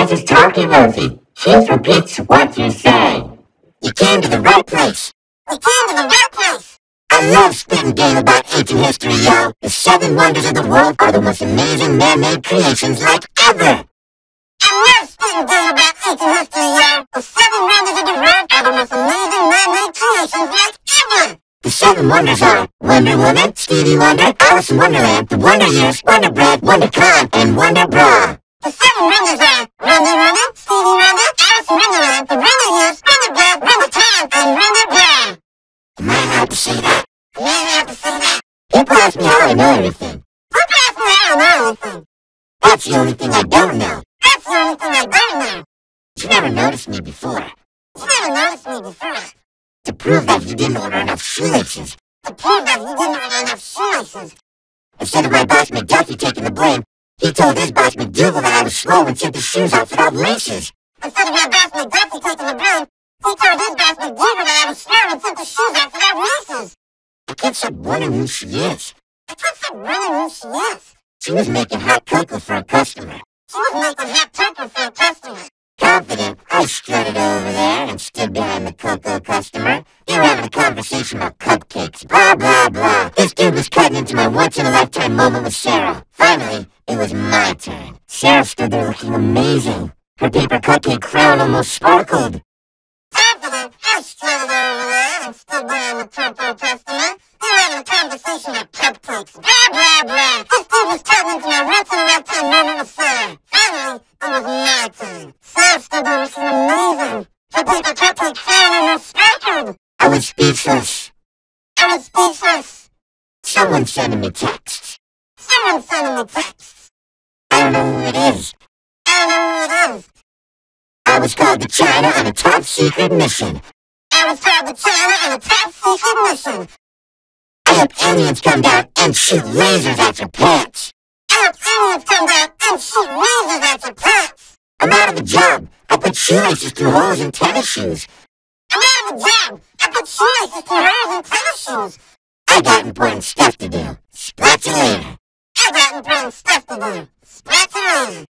This is Talkie Murphy. Keith repeats what you say. You came to the right place. You came to the right place. I love spitting game about ancient history, yo. The seven wonders of the world are the most amazing man-made creations like ever. I love spitting game about ancient history, yo. The seven wonders of the world are the most amazing man-made creations like ever. The seven wonders are Wonder Woman, Stevie Wonder, Alice in Wonderland, The Wonder Years, Wonder Bread, Wonder Con, and Wonder Bra. Wonderland, The Years, Wonder Bread, Wonder Con, and Bra. Am I allowed to say that? Am I allowed to say that? People ask me how I know everything. People ask me how I know everything. That's the only thing I don't know. That's the only thing I don't know. You never noticed me before. You never noticed me before. To prove that you didn't order enough shoelaces. To prove that you didn't order enough shoelaces. Instead of my boss McDuffie taking the blame, he told his boss McDougal that I was slow and sent the shoes out without laces. Instead of my boss McDuffie taking the blame, he told his that I was slow and sent the shoes out without laces. I can't stop wondering who she is. I can't stop wondering who she is. She was making hot cocoa for a customer. She was making hot cocoa for a customer. Confident, I strutted over there and stood behind the cocoa customer. They were having a conversation about cupcakes, blah, blah, blah. This dude was cutting into my once-in-a-lifetime moment with Sarah. Finally, it was my turn. Sarah stood there looking amazing. Her paper cupcake crown almost sparkled. Confident, and stood behind the cocoa customer. They were having a conversation about cupcakes, blah, blah, blah. This dude was cutting into my once-in-a-lifetime moment with Sarah. Finally, it was my turn. Sarah stood there looking amazing. Her paper cupcake crown almost sparkled. I was speechless. I was speechless. Someone sending me texts. Someone sending me texts. I don't know who it is. I was called to China on a top secret mission. I was called to China on a top secret mission. I hope aliens come down and shoot lasers at your pants. I hope aliens come down and shoot lasers at your pants. I'm out of a job. I put shoelaces through holes in tennis shoes. I'm out of a job. I put shoelaces through holes in tennis shoes. I got important stuff to do. Splat you later. I got important stuff to do. Splat you later.